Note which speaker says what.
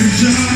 Speaker 1: Yeah.